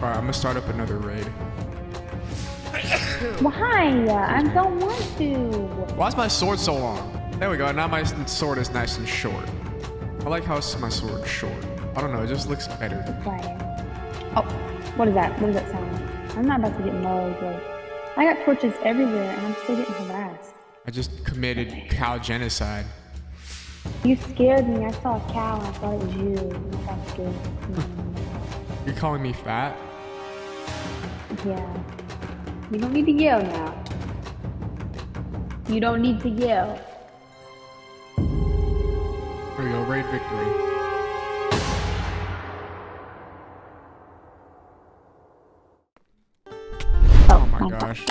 Alright, I'm gonna start up another raid. Why? Uh, I don't want to. Why is my sword so long? There we go. Now my sword is nice and short. I like how my sword short. I don't know. It just looks better. Fire. Oh, what is that? What does that sound? I'm not about to get mugged. Like, I got torches everywhere, and I'm still getting harassed. I just committed cow genocide. You scared me. I saw a cow, and I thought it was you. I got scared. You're calling me fat? Yeah. You don't need to yell now. You don't need to yell. There we go. Raid victory. Oh, oh my gosh.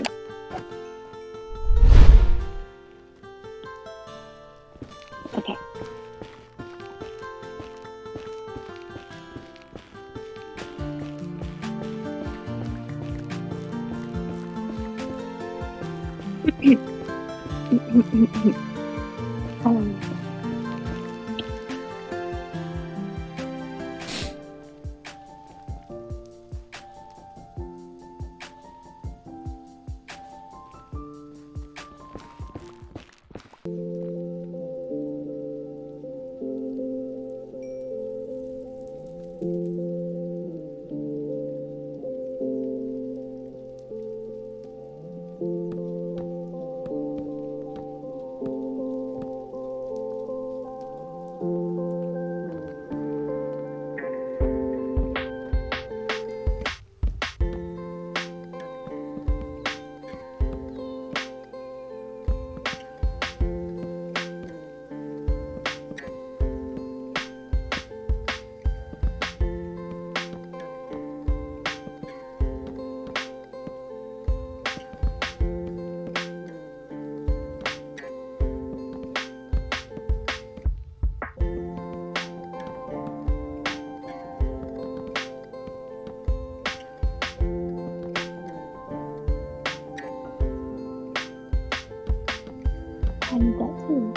Um, I need that too.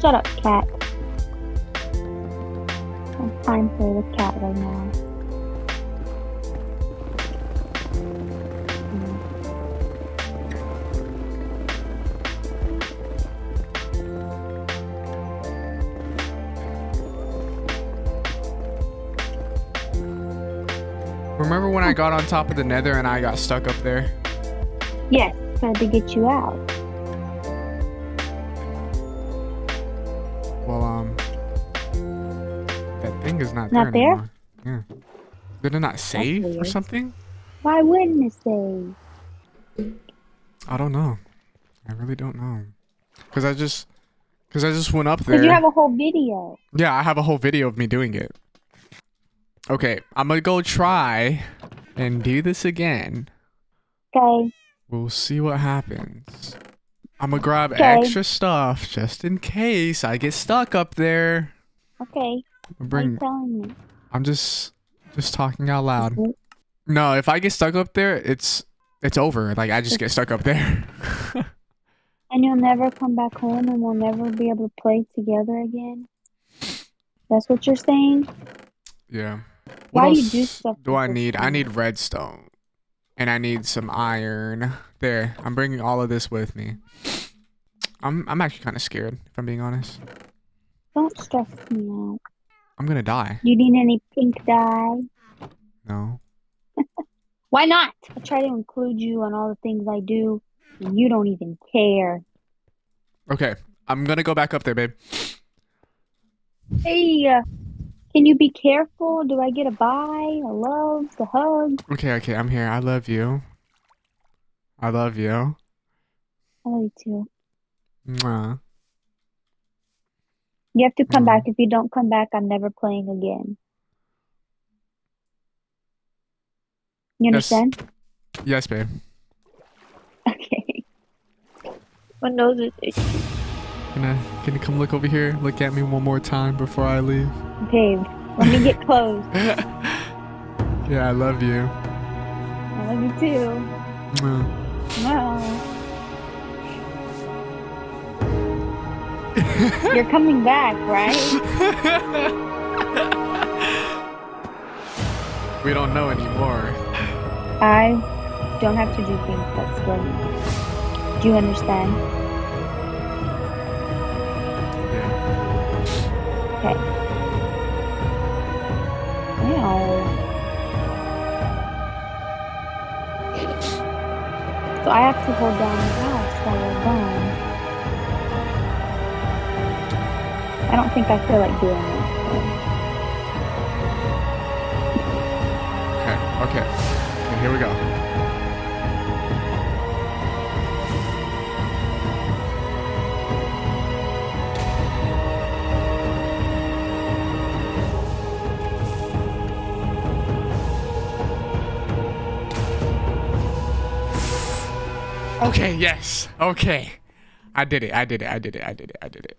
Shut up, cat. I'm fine play with cat right now. Remember when I got on top of the nether and I got stuck up there? Yes, tried to get you out. Well, um, that thing is not, Not there there? Yeah. Did it not save or something? Why wouldn't say? I don't know. I really don't know. Cause I just, cause I just went up there. Because you have a whole video. Yeah, I have a whole video of me doing it. Okay, I'm gonna go try and do this again. Okay. We'll see what happens. I'm gonna grab Okay. extra stuff just in case I get stuck up there. Okay. I'll What are you Bring. telling me? I'm just, just talking out loud. Just- No, if I get stuck up there, it's, it's over. Like I just get stuck up there. And you'll never come back home and we'll never be able to play together again? That's what you're saying? yeah. Why What do you do stuff do I need? I then? need redstone, and I need some iron. There, I'm bringing all of this with me. I'm I'm actually kind of scared, if I'm being honest. Don't stress me out. I'm gonna die. You need any pink dye? No. Why not? I try to include you on all the things I do, and you don't even care. Okay, I'm gonna go back up there, babe. Hey, uh, can you be careful? Do I get a bye, a love, a hug? Okay, okay, I'm here. I love you. I love you. I love you too. Mwah. You have to come Mm. back. If you don't come back, I'm never playing again. You understand? Yes, babe. Okay. My nose is itchy. Gonna Can you come look over here? Look at me one more time before I leave. Babe, let me get close. yeah, I love you. I love you too. Mwah. No. You're coming back, right? we don't know anymore. I don't have to do things that scare me. Do you understand? Okay. Meow. So I have to hold down the house while you're gone. I don't think I feel like doing it. Okay. Okay. Okay. Here we go. Okay, yes. Okay. I did it. I did it. I did it. I did it. I did it.